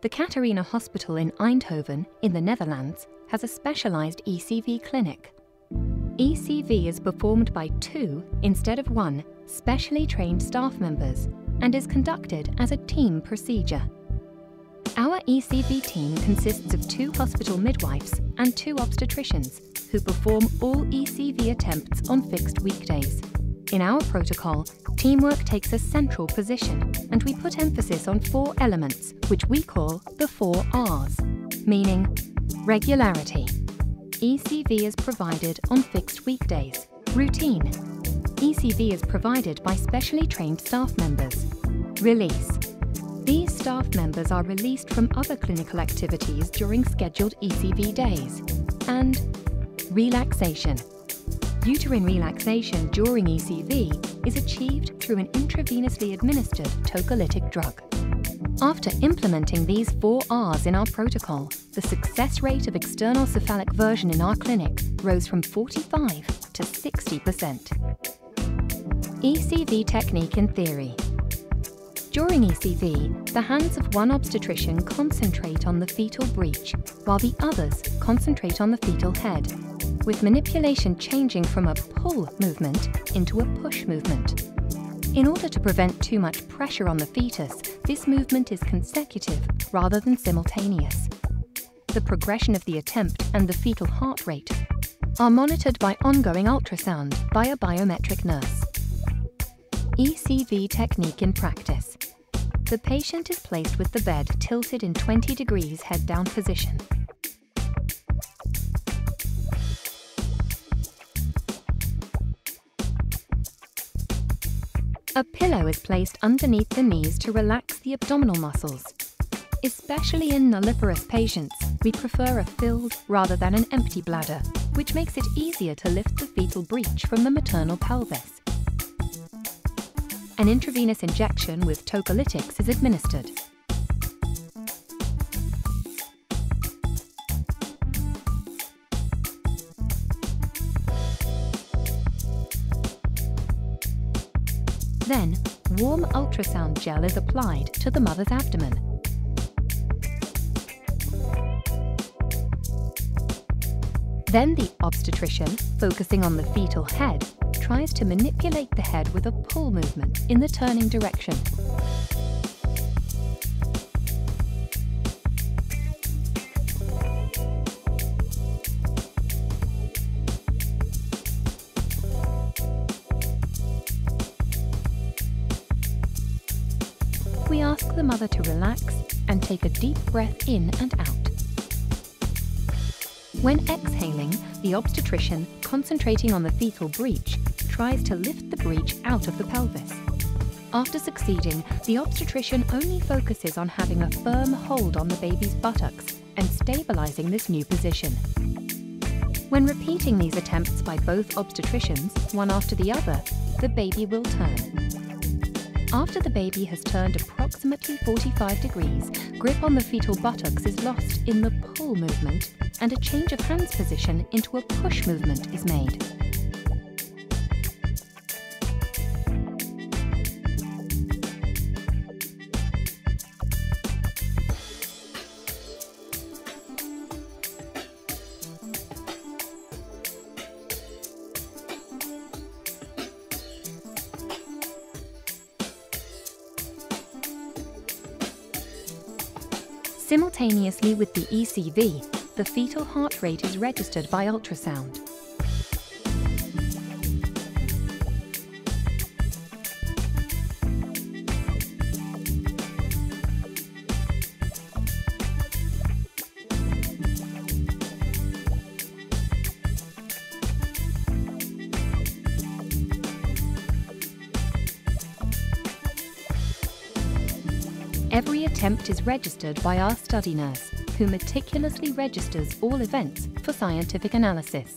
The Catharina Hospital in Eindhoven, in the Netherlands, has a specialised ECV clinic. ECV is performed by two, instead of one, specially trained staff members and is conducted as a team procedure. Our ECV team consists of two hospital midwives and two obstetricians who perform all ECV attempts on fixed weekdays. In our protocol, teamwork takes a central position and we put emphasis on four elements, which we call the four R's, meaning regularity. ECV is provided on fixed weekdays. Routine. ECV is provided by specially trained staff members. Release. These staff members are released from other clinical activities during scheduled ECV days. And relaxation. Uterine relaxation during ECV is achieved through an intravenously administered tocolytic drug. After implementing these four R's in our protocol, the success rate of external cephalic version in our clinic rose from 45 to 60%. ECV technique in theory. During ECV, the hands of one obstetrician concentrate on the fetal breech, while the others concentrate on the fetal head, with manipulation changing from a pull movement into a push movement. In order to prevent too much pressure on the fetus, this movement is consecutive rather than simultaneous. The progression of the attempt and the fetal heart rate are monitored by ongoing ultrasound by a biometric nurse. ECV technique in practice. The patient is placed with the bed tilted in 20 degrees head down position. A pillow is placed underneath the knees to relax the abdominal muscles. Especially in nulliparous patients, we prefer a filled rather than an empty bladder, which makes it easier to lift the fetal breech from the maternal pelvis. An intravenous injection with tocolytics is administered. Then, warm ultrasound gel is applied to the mother's abdomen. Then the obstetrician, focusing on the fetal head, tries to manipulate the head with a pull movement in the turning direction. We ask the mother to relax and take a deep breath in and out. When exhaling, the obstetrician, concentrating on the fetal breech, tries to lift the breech out of the pelvis. After succeeding, the obstetrician only focuses on having a firm hold on the baby's buttocks and stabilizing this new position. When repeating these attempts by both obstetricians, one after the other, the baby will turn. After the baby has turned approximately 45 degrees, grip on the fetal buttocks is lost in the pull movement and a change of hands position into a push movement is made. Simultaneously with the ECV, the fetal heart rate is registered by ultrasound. Every attempt is registered by our study nurse, who meticulously registers all events for scientific analysis.